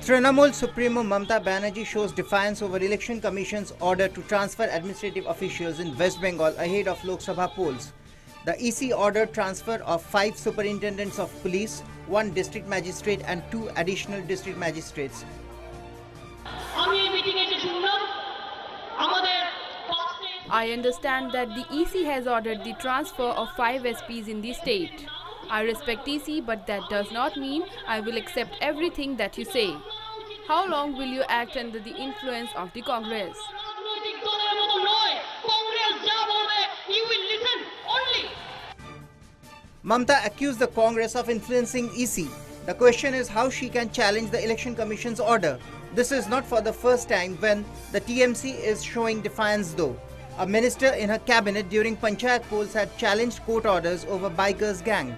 Trinamool Supremo Mamata Banerjee shows defiance over Election Commission's order to transfer administrative officials in West Bengal ahead of Lok Sabha polls. The EC ordered transfer of five superintendents of police, one district magistrate, and two additional district magistrates. I understand that the EC has ordered the transfer of five SPs in the state. I respect EC, but that does not mean I will accept everything that you say. How long will you act under the influence of the Congress? Mamata accused the Congress of influencing EC. The question is how she can challenge the Election Commission's order. This is not for the first time when the TMC is showing defiance though. A minister in her cabinet during panchayat polls had challenged court orders over bikers gang.